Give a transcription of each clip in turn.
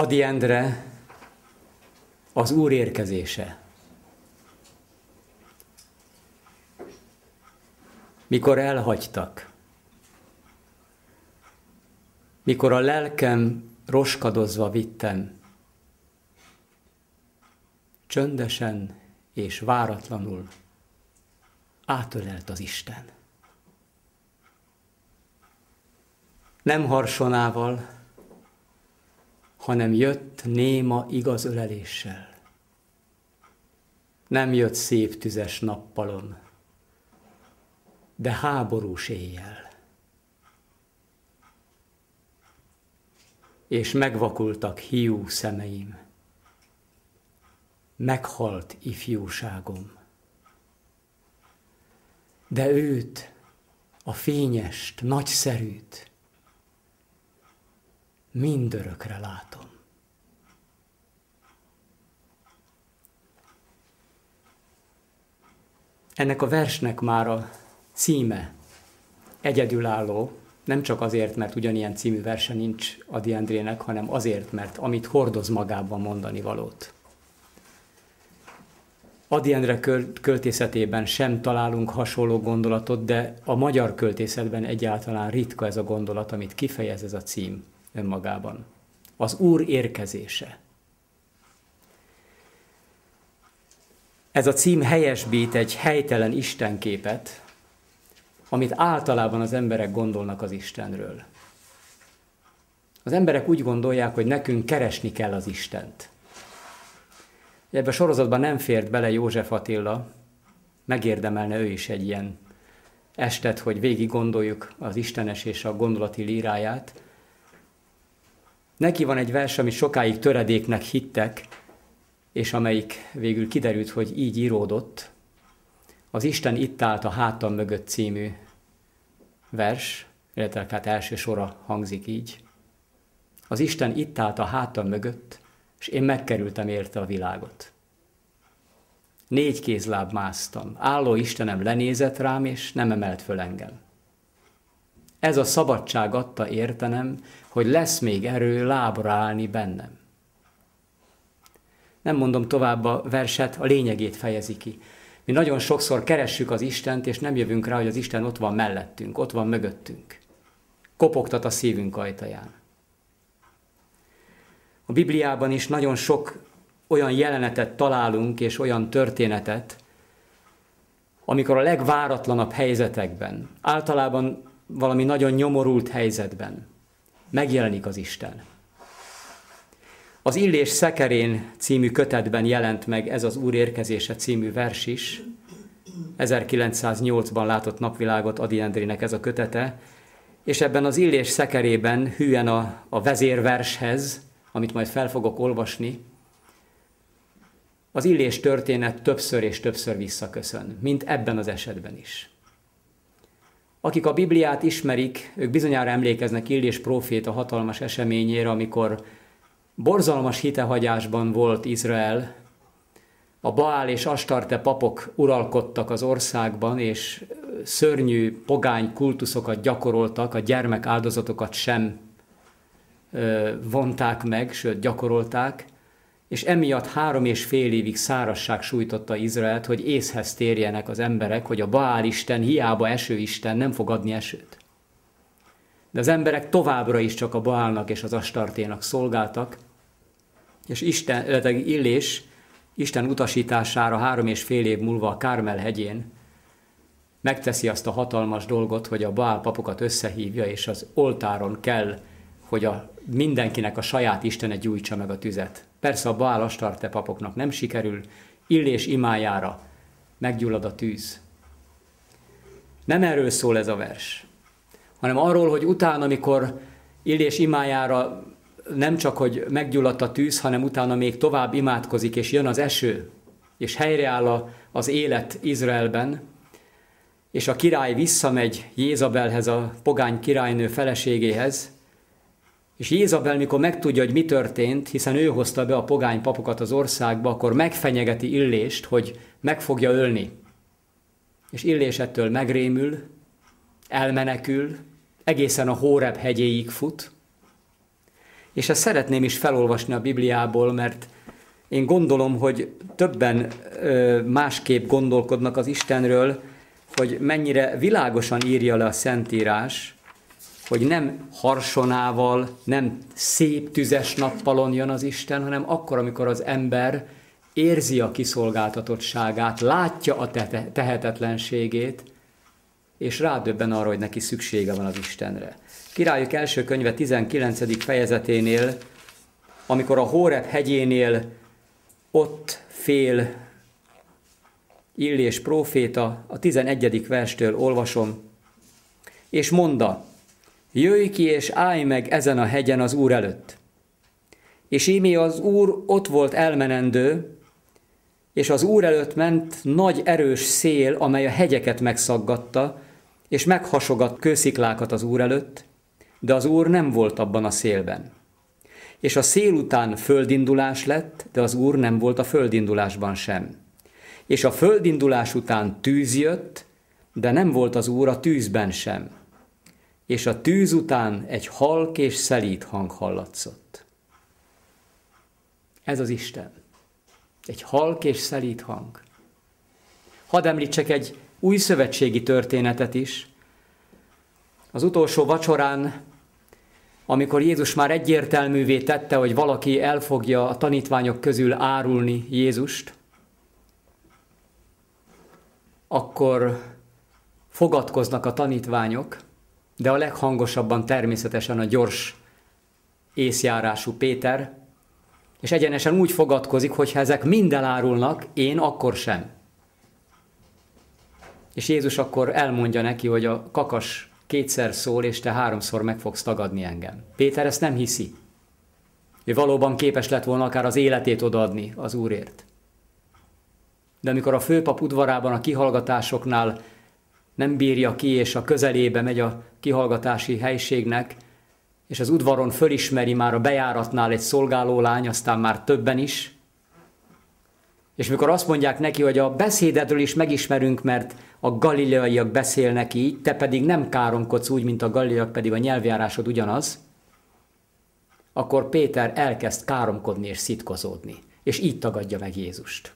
Adi Endre az Úr érkezése. Mikor elhagytak, mikor a lelkem roskadozva vittem, csöndesen és váratlanul átölelt az Isten. Nem harsonával, hanem jött néma igaz öleléssel. Nem jött szép tüzes nappalon, de háborús éjjel. És megvakultak hiú szemeim, meghalt ifjúságom. De őt, a fényest, nagyszerűt, mindörökre látom. Ennek a versnek már a címe egyedülálló, nem csak azért, mert ugyanilyen című verse nincs Adi Andrének, hanem azért, mert amit hordoz magában mondani valót. Adi Endre költészetében sem találunk hasonló gondolatot, de a magyar költészetben egyáltalán ritka ez a gondolat, amit kifejez ez a cím önmagában. Az Úr érkezése. Ez a cím helyesbít egy helytelen istenképet, amit általában az emberek gondolnak az Istenről. Az emberek úgy gondolják, hogy nekünk keresni kell az Istent. Ebben a sorozatban nem fért bele József Attila, megérdemelne ő is egy ilyen estet, hogy végig gondoljuk az Istenes és a gondolati líráját, Neki van egy vers, ami sokáig töredéknek hittek, és amelyik végül kiderült, hogy így íródott. Az Isten itt állt a hátam mögött című vers, illetve hát első sora hangzik így. Az Isten itt állt a hátam mögött, és én megkerültem érte a világot. Négy kézláb másztam. Álló Istenem lenézett rám, és nem emelt föl engem. Ez a szabadság adta értenem, hogy lesz még erő lábra állni bennem. Nem mondom tovább a verset, a lényegét fejezi ki. Mi nagyon sokszor keressük az Istent, és nem jövünk rá, hogy az Isten ott van mellettünk, ott van mögöttünk. Kopogtat a szívünk ajtaján. A Bibliában is nagyon sok olyan jelenetet találunk, és olyan történetet, amikor a legváratlanabb helyzetekben, általában valami nagyon nyomorult helyzetben megjelenik az Isten. Az Illés Szekerén című kötetben jelent meg ez az Úr érkezése című vers is. 1908-ban látott napvilágot Adi Endrének ez a kötete, és ebben az Illés Szekerében hűen a, a vezérvershez, amit majd fel fogok olvasni, az Illés történet többször és többször visszaköszön, mint ebben az esetben is. Akik a Bibliát ismerik, ők bizonyára emlékeznek Illés próféta hatalmas eseményére, amikor borzalmas hitehagyásban volt Izrael, a Baál és Astarte papok uralkodtak az országban, és szörnyű pogány kultuszokat gyakoroltak, a gyermek áldozatokat sem vonták meg, sőt gyakorolták, és emiatt három és fél évig szárasság sújtotta Izraelt, hogy észhez térjenek az emberek, hogy a Baál Isten hiába esőisten nem fog adni esőt. De az emberek továbbra is csak a Baálnak és az Astarténak szolgáltak, és Isten, illetve Illés Isten utasítására három és fél év múlva a Kármel hegyén megteszi azt a hatalmas dolgot, hogy a Baál papokat összehívja, és az oltáron kell, hogy a, mindenkinek a saját Istene gyújtsa meg a tüzet. Persze a Baál Astarte papoknak nem sikerül, Illés imájára meggyullad a tűz. Nem erről szól ez a vers, hanem arról, hogy utána, amikor Illés imájára nem csak, hogy meggyulladt a tűz, hanem utána még tovább imádkozik, és jön az eső, és helyreáll az élet Izraelben, és a király visszamegy Jézabelhez, a pogány királynő feleségéhez, és Jézabel, mikor megtudja, hogy mi történt, hiszen ő hozta be a pogány papokat az országba, akkor megfenyegeti Illést, hogy meg fogja ölni. És Illés ettől megrémül, elmenekül, egészen a Hóreb hegyéig fut, És ezt szeretném is felolvasni a Bibliából, mert én gondolom, hogy többen másképp gondolkodnak az Istenről, hogy mennyire világosan írja le a Szentírás, hogy nem harsonával, nem szép tüzes nappalon jön az Isten, hanem akkor, amikor az ember érzi a kiszolgáltatottságát, látja a tehetetlenségét, és rádöbben arra, hogy neki szüksége van az Istenre. Királyok első könyve 19. fejezeténél, amikor a Hórep hegyénél ott fél Illés próféta, a 11. verstől olvasom, és mondta, jöjj ki és állj meg ezen a hegyen az Úr előtt. És ímé az Úr ott volt elmenendő, és az Úr előtt ment nagy erős szél, amely a hegyeket megszaggatta, és meghasogat kősziklákat az Úr előtt, de az Úr nem volt abban a szélben. És a szél után földindulás lett, de az Úr nem volt a földindulásban sem. És a földindulás után tűz jött, de nem volt az Úr a tűzben sem. És a tűz után egy halk és szelít hang hallatszott. Ez az Isten. Egy halk és szelít hang. Hadd említsek egy új szövetségi történetet is. Az utolsó vacsorán, amikor Jézus már egyértelművé tette, hogy valaki el fogja a tanítványok közül árulni Jézust, akkor fogadkoznak a tanítványok, de a leghangosabban természetesen a gyors észjárású Péter, és egyenesen úgy fogadkozik, hogy ha ezek mind elárulnak, én akkor sem. És Jézus akkor elmondja neki, hogy a kakas kétszer szól, és te háromszor meg fogsz tagadni engem. Péter ezt nem hiszi. Ő valóban képes lett volna akár az életét odaadni az Úrért. De amikor a főpap udvarában a kihallgatásoknál nem bírja ki, és a közelébe megy a kihallgatási helységnek, és az udvaron fölismeri már a bejáratnál egy szolgáló lány, aztán már többen is, és mikor azt mondják neki, hogy a beszédedről is megismerünk, mert a galileaiak beszélnek így, te pedig nem káromkodsz úgy, mint a galileaiak, pedig a nyelvjárásod ugyanaz, akkor Péter elkezd káromkodni és szitkozódni, és így tagadja meg Jézust.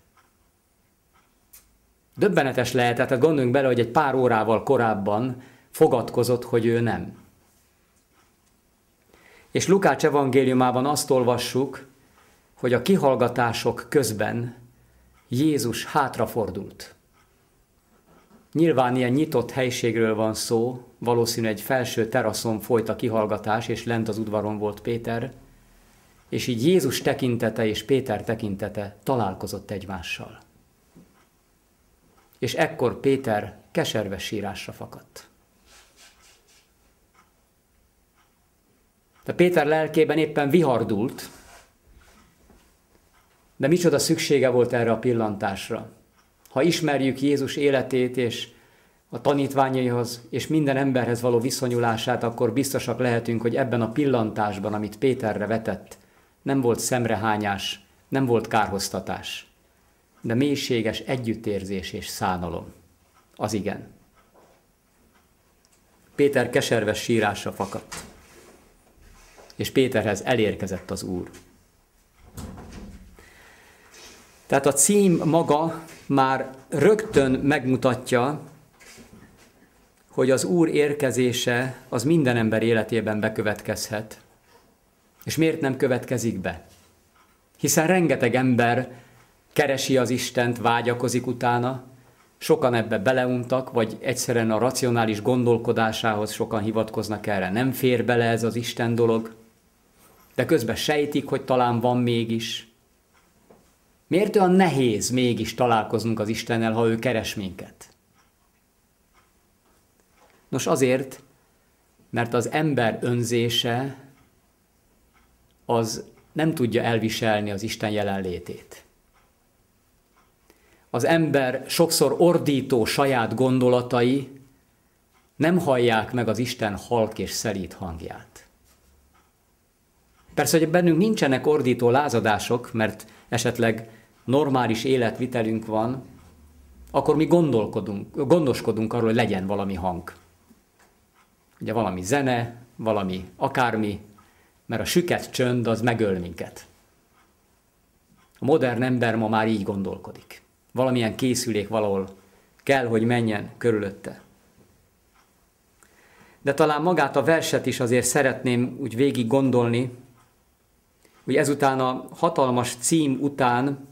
Döbbenetes lehetett, tehát gondoljunk bele, hogy egy pár órával korábban fogadkozott, hogy ő nem. És Lukács evangéliumában azt olvassuk, hogy a kihallgatások közben Jézus hátrafordult. Nyilván ilyen nyitott helységről van szó, valószínű egy felső teraszon folyt a kihallgatás, és lent az udvaron volt Péter, és így Jézus tekintete és Péter tekintete találkozott egymással. És ekkor Péter keserves sírásra fakadt. De Péter lelkében éppen vihardult, de micsoda szüksége volt erre a pillantásra. Ha ismerjük Jézus életét és a tanítványaihoz és minden emberhez való viszonyulását, akkor biztosak lehetünk, hogy ebben a pillantásban, amit Péterre vetett, nem volt szemrehányás, nem volt kárhoztatás, de mélységes együttérzés és szánalom. Az igen. Péter keserves sírásra fakadt, és Péterhez elérkezett az Úr. Tehát a cím maga már rögtön megmutatja, hogy az Úr érkezése az minden ember életében bekövetkezhet. És miért nem következik be? Hiszen rengeteg ember keresi az Istent, vágyakozik utána, sokan ebbe beleuntak, vagy egyszerűen a racionális gondolkodásához sokan hivatkoznak erre. Nem fér bele ez az Isten dolog, de közben sejtik, hogy talán van mégis. Miért olyan nehéz mégis találkoznunk az Istennel, ha ő keres minket? Nos azért, mert az ember önzése az nem tudja elviselni az Isten jelenlétét. Az ember sokszor ordító saját gondolatai nem hallják meg az Isten halk és szelít hangját. Persze, hogy bennünk nincsenek ordító lázadások, mert esetleg normális életvitelünk van, akkor mi gondolkodunk, gondoskodunk arról, hogy legyen valami hang. Ugye valami zene, valami akármi, mert a süket csönd az megöl minket. A modern ember ma már így gondolkodik. Valamilyen készülék valahol kell, hogy menjen körülötte. De talán magát a verset is azért szeretném úgy végig gondolni, hogy ezután a hatalmas cím után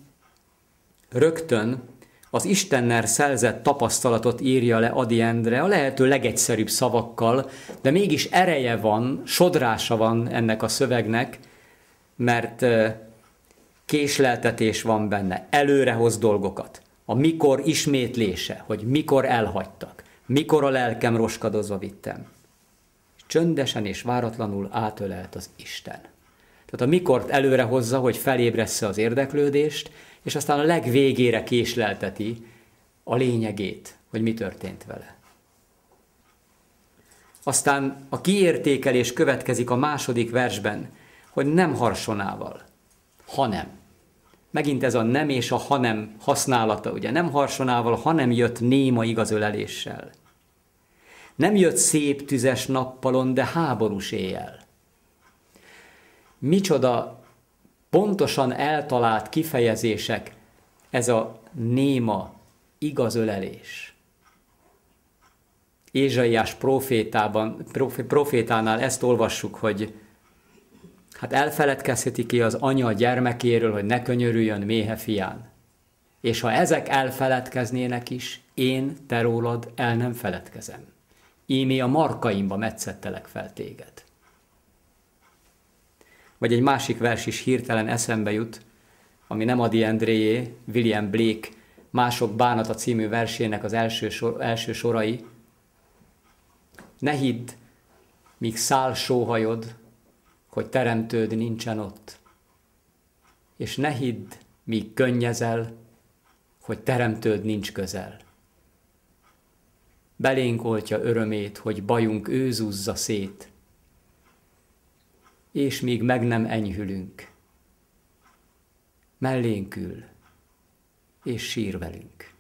rögtön az Istennel szerzett tapasztalatot írja le Adi Endre a lehető legegyszerűbb szavakkal, de mégis ereje van, sodrása van ennek a szövegnek, mert késleltetés van benne, előrehoz dolgokat. A mikor ismétlése, hogy mikor elhagytak, mikor a lelkem roskadozva vittem. Csöndesen és váratlanul átölelt az Isten. Tehát a mikort előre hozza, hogy felébressze az érdeklődést, és aztán a legvégére késlelteti a lényegét, hogy mi történt vele. Aztán a kiértékelés következik a második versben, hogy nem harsonával, hanem. Megint ez a nem és a hanem használata, ugye nem harsonával, hanem jött néma igazöleléssel. Nem jött szép tüzes nappalon, de háborús éjjel. Micsoda pontosan eltalált kifejezések, ez a néma igazölelés. Ézsaiás profétában, profétánál ezt olvassuk, hogy hát elfeledkezheti ki az anya a gyermekéről, hogy ne könyörüljön méhe fián. És ha ezek elfeledkeznének is, én te rólad el nem feledkezem. Ímé a markaimba metszettelek fel téged. Vagy egy másik vers is hirtelen eszembe jut, ami nem Adi Andréjé, William Blake Mások bánata című versének az első, sor, első sorai. Ne hidd, míg száll sóhajod, hogy teremtőd nincsen ott. És ne hidd, míg könnyezel, hogy teremtőd nincs közel. Belénk oltja örömét, hogy bajunk őzúzza szét, és míg meg nem enyhülünk. Mellénk ül, és sír velünk.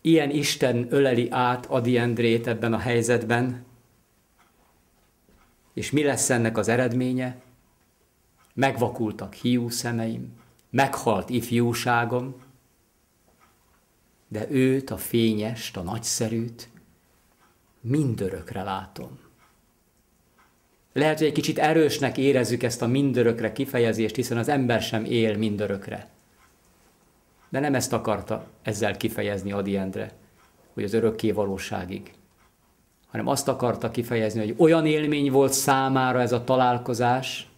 Ilyen Isten öleli át Adi Endrét ebben a helyzetben, és mi lesz ennek az eredménye? Megvakultak hiú szemeim, meghalt ifjúságom, de őt, a fényest, a nagyszerűt mindörökre látom. Lehet, hogy egy kicsit erősnek érezzük ezt a mindörökre kifejezést, hiszen az ember sem él mindörökre. De nem ezt akarta ezzel kifejezni Adi Endre, hogy az örökké valóságig, hanem azt akarta kifejezni, hogy olyan élmény volt számára ez a találkozás,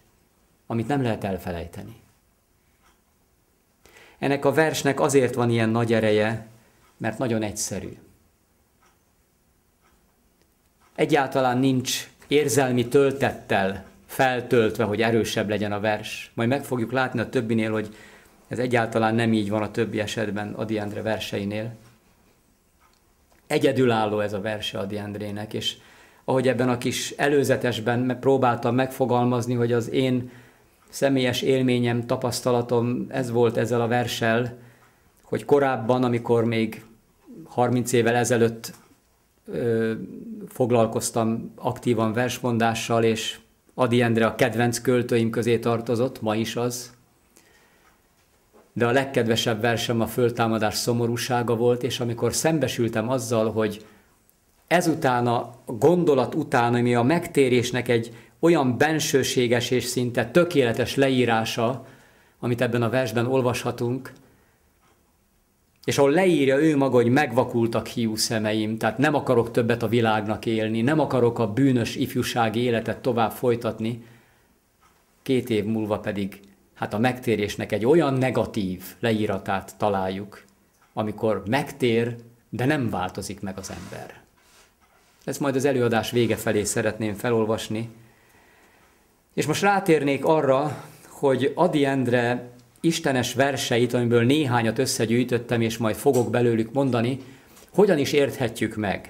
amit nem lehet elfelejteni. Ennek a versnek azért van ilyen nagy ereje, mert nagyon egyszerű. Egyáltalán nincs érzelmi töltettel feltöltve, hogy erősebb legyen a vers. Majd meg fogjuk látni a többinél, hogy ez egyáltalán nem így van a többi esetben Adi Endre verseinél. Egyedülálló ez a verse Adi Andrének, és ahogy ebben a kis előzetesben próbáltam megfogalmazni, hogy az én személyes élményem, tapasztalatom ez volt ezzel a versel, hogy korábban, amikor még 30 évvel ezelőtt ö, foglalkoztam aktívan versmondással, és Adi Endre a kedvenc költőim közé tartozott, ma is az. De a legkedvesebb versem a föltámadás szomorúsága volt, és amikor szembesültem azzal, hogy ezután a gondolat után, ami a megtérésnek egy olyan bensőséges és szinte tökéletes leírása, amit ebben a versben olvashatunk, és ahol leírja ő maga, hogy megvakultak hiú szemeim, tehát nem akarok többet a világnak élni, nem akarok a bűnös ifjúsági életet tovább folytatni, két év múlva pedig hát a megtérésnek egy olyan negatív leíratát találjuk, amikor megtér, de nem változik meg az ember. Ezt majd az előadás vége felé szeretném felolvasni. És most rátérnék arra, hogy Adi Endre istenes verseit, amiből néhányat összegyűjtöttem, és majd fogok belőlük mondani, hogyan is érthetjük meg.